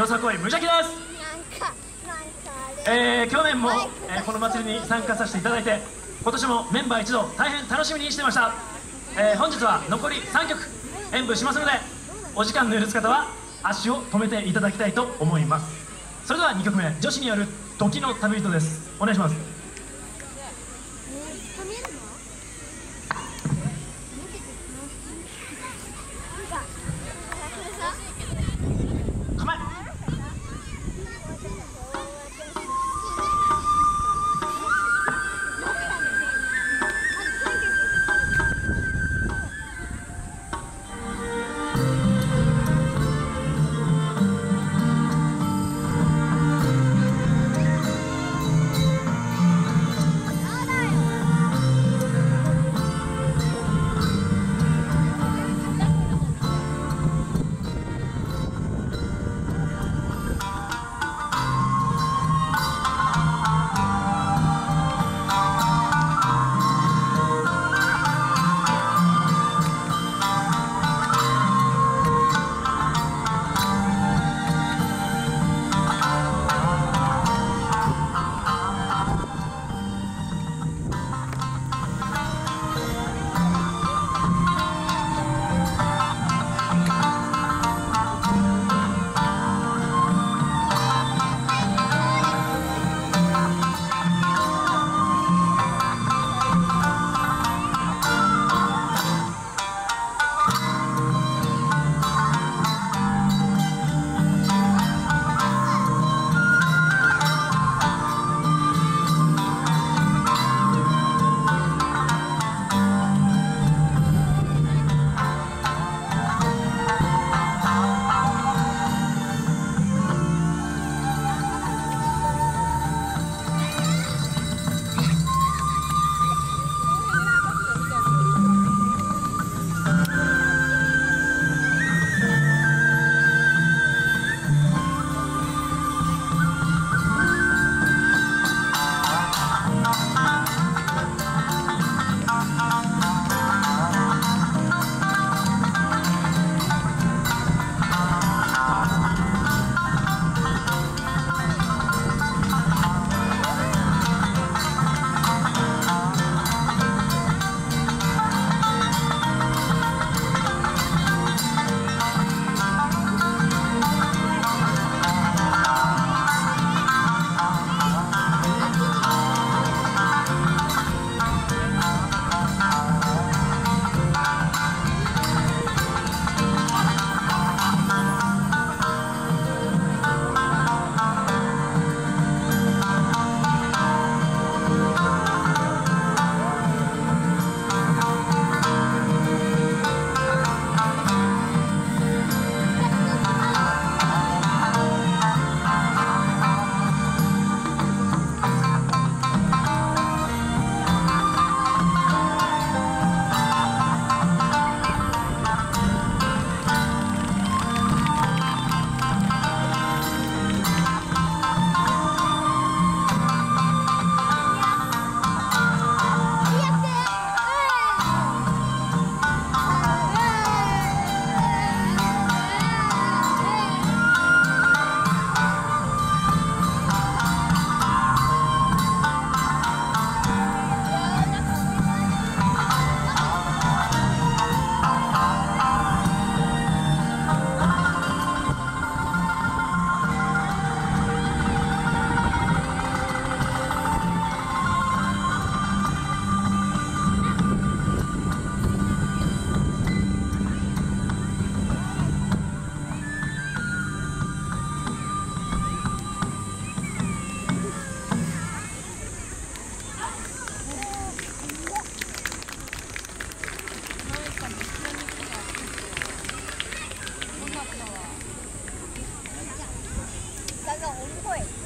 よさこい無邪気です。えー、去年も、えー、この祭りに参加させていただいて今年もメンバー一同大変楽しみにしてました、えー、本日は残り3曲演舞しますのでお時間の許す方は足を止めていただきたいと思います。それでは2曲目女子による時の旅人です。お願いします。foi.